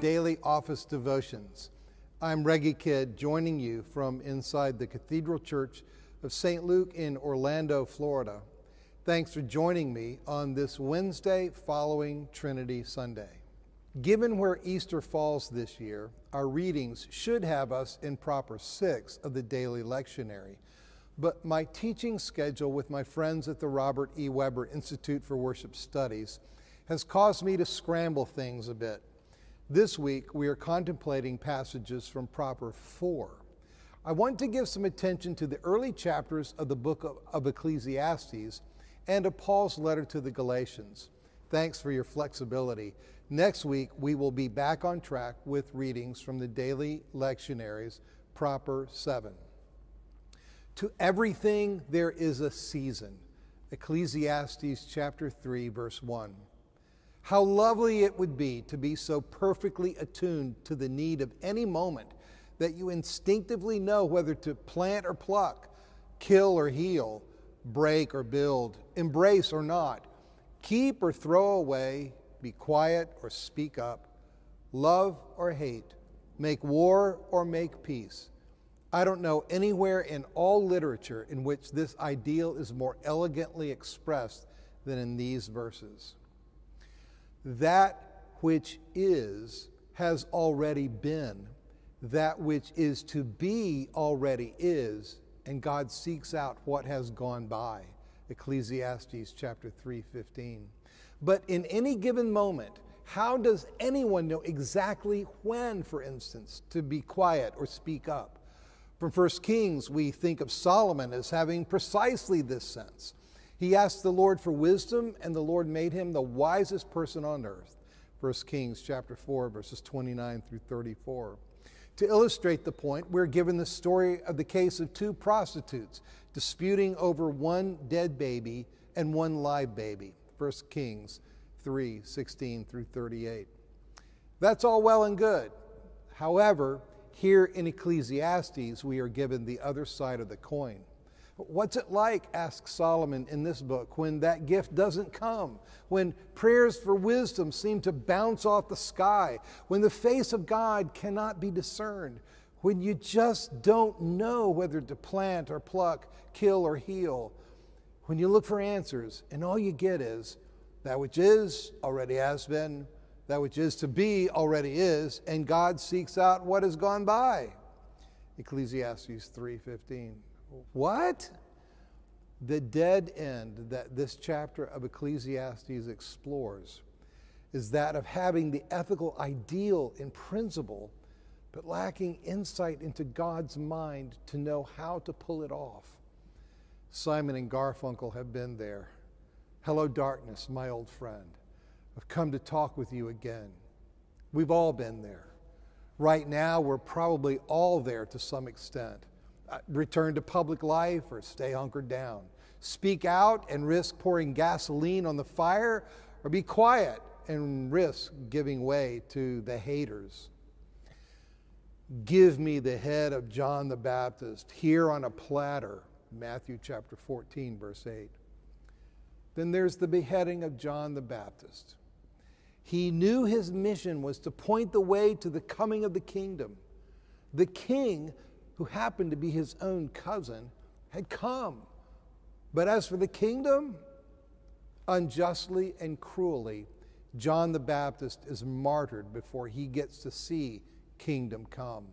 Daily Office Devotions. I'm Reggie Kidd, joining you from inside the Cathedral Church of St. Luke in Orlando, Florida. Thanks for joining me on this Wednesday following Trinity Sunday. Given where Easter falls this year, our readings should have us in proper six of the daily lectionary. But my teaching schedule with my friends at the Robert E. Webber Institute for Worship Studies has caused me to scramble things a bit. This week, we are contemplating passages from Proper 4. I want to give some attention to the early chapters of the book of, of Ecclesiastes and of Paul's letter to the Galatians. Thanks for your flexibility. Next week, we will be back on track with readings from the daily lectionaries, Proper 7. To everything there is a season. Ecclesiastes chapter 3, verse 1. How lovely it would be to be so perfectly attuned to the need of any moment that you instinctively know whether to plant or pluck, kill or heal, break or build, embrace or not, keep or throw away, be quiet or speak up, love or hate, make war or make peace. I don't know anywhere in all literature in which this ideal is more elegantly expressed than in these verses that which is has already been, that which is to be already is, and God seeks out what has gone by. Ecclesiastes chapter 3:15. But in any given moment, how does anyone know exactly when, for instance, to be quiet or speak up? From 1 Kings, we think of Solomon as having precisely this sense. He asked the Lord for wisdom, and the Lord made him the wisest person on earth. 1 Kings chapter 4, verses 29 through 34. To illustrate the point, we're given the story of the case of two prostitutes disputing over one dead baby and one live baby. 1 Kings 3 16 through 38. That's all well and good. However, here in Ecclesiastes, we are given the other side of the coin. What's it like, asks Solomon in this book, when that gift doesn't come? When prayers for wisdom seem to bounce off the sky? When the face of God cannot be discerned? When you just don't know whether to plant or pluck, kill or heal? When you look for answers and all you get is that which is already has been, that which is to be already is, and God seeks out what has gone by. Ecclesiastes 3:15. What? The dead end that this chapter of Ecclesiastes explores is that of having the ethical ideal in principle, but lacking insight into God's mind to know how to pull it off. Simon and Garfunkel have been there. Hello, darkness, my old friend. I've come to talk with you again. We've all been there. Right now, we're probably all there to some extent. Uh, return to public life or stay hunkered down. Speak out and risk pouring gasoline on the fire, or be quiet and risk giving way to the haters. Give me the head of John the Baptist here on a platter, Matthew chapter 14, verse 8. Then there's the beheading of John the Baptist. He knew his mission was to point the way to the coming of the kingdom. The king who happened to be his own cousin, had come. But as for the kingdom, unjustly and cruelly, John the Baptist is martyred before he gets to see kingdom come.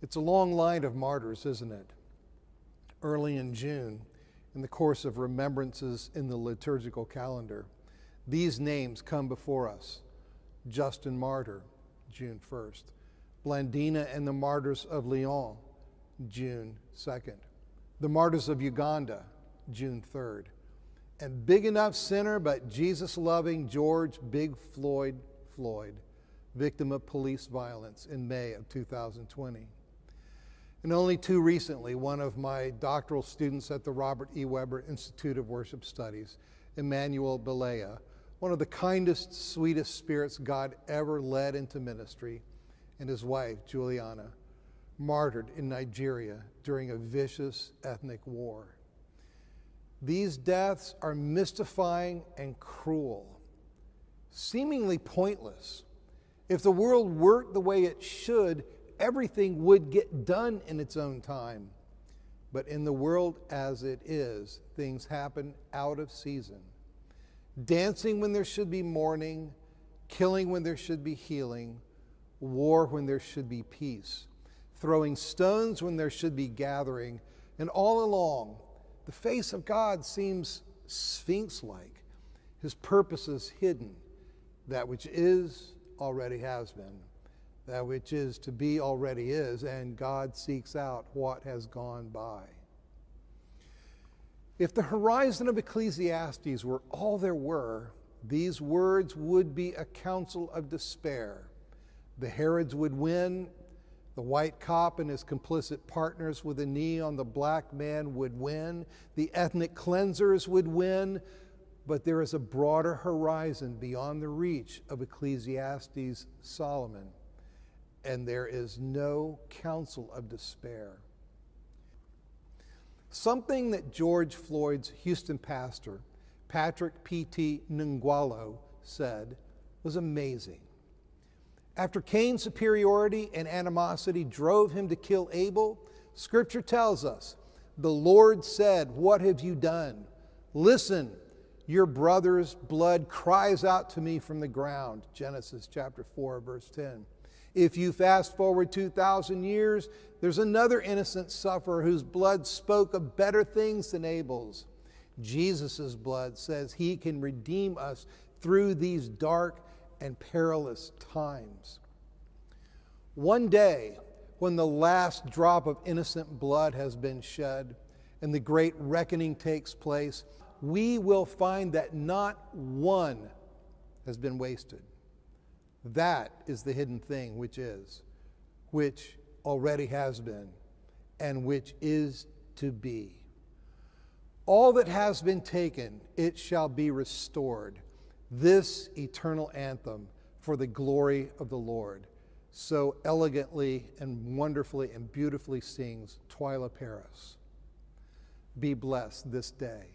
It's a long line of martyrs, isn't it? Early in June, in the course of remembrances in the liturgical calendar, these names come before us Justin Martyr, June 1st. Blandina and the Martyrs of Lyon, June 2nd. The Martyrs of Uganda, June 3rd. And big enough sinner, but Jesus loving George Big Floyd Floyd, victim of police violence in May of 2020. And only too recently, one of my doctoral students at the Robert E. Webber Institute of Worship Studies, Emmanuel Bileya, one of the kindest, sweetest spirits God ever led into ministry, and his wife, Juliana, martyred in Nigeria during a vicious ethnic war. These deaths are mystifying and cruel, seemingly pointless, If the world worked the way it should, everything would get done in its own time. But in the world as it is, things happen out of season. Dancing when there should be mourning, killing when there should be healing, war when there should be peace, throwing stones when there should be gathering, and all along, the face of God seems sphinx like, his purposes hidden. That which is already has been, that which is to be already is, and God seeks out what has gone by. If the horizon of Ecclesiastes were all there were, these words would be a counsel of despair. The Herods would win, the white cop and his complicit partners with a knee on the black man would win, the ethnic cleansers would win, but there is a broader horizon beyond the reach of Ecclesiastes Solomon, and there is no counsel of despair. Something that George Floyd's Houston pastor, Patrick P.T. Ngwolo, said was amazing. After Cain's superiority and animosity drove him to kill Abel, Scripture tells us, The Lord said, What have you done? Listen, your brother's blood cries out to me from the ground. Genesis chapter 4, verse 10. If you fast forward 2,000 years, there's another innocent sufferer whose blood spoke of better things than Abel's. Jesus' blood says he can redeem us through these dark and perilous times. One day, when the last drop of innocent blood has been shed and the great reckoning takes place, we will find that not one has been wasted. That is the hidden thing, which is, which already has been, and which is to be. All that has been taken, it shall be restored this eternal anthem for the glory of the Lord so elegantly and wonderfully and beautifully sings Twila Paris. Be blessed this day.